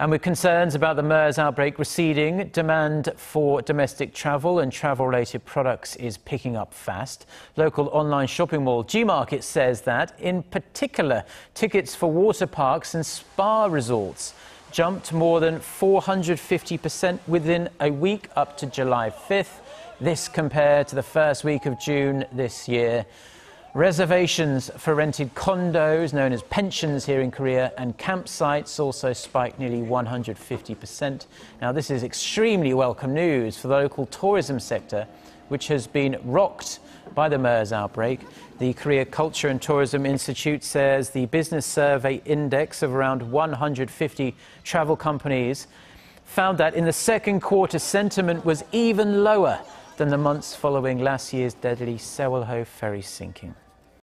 And with concerns about the MERS outbreak receding, demand for domestic travel and travel-related products is picking up fast. Local online shopping mall G-Market says that, in particular, tickets for water parks and spa resorts jumped more than 450% within a week up to July 5th. This compared to the first week of June this year. Reservations for rented condos, known as pensions here in Korea, and campsites also spiked nearly 150%. Now, this is extremely welcome news for the local tourism sector, which has been rocked by the MERS outbreak. The Korea Culture and Tourism Institute says the business survey index of around 150 travel companies found that in the second quarter, sentiment was even lower than the months following last year's deadly Sewol Ho ferry sinking.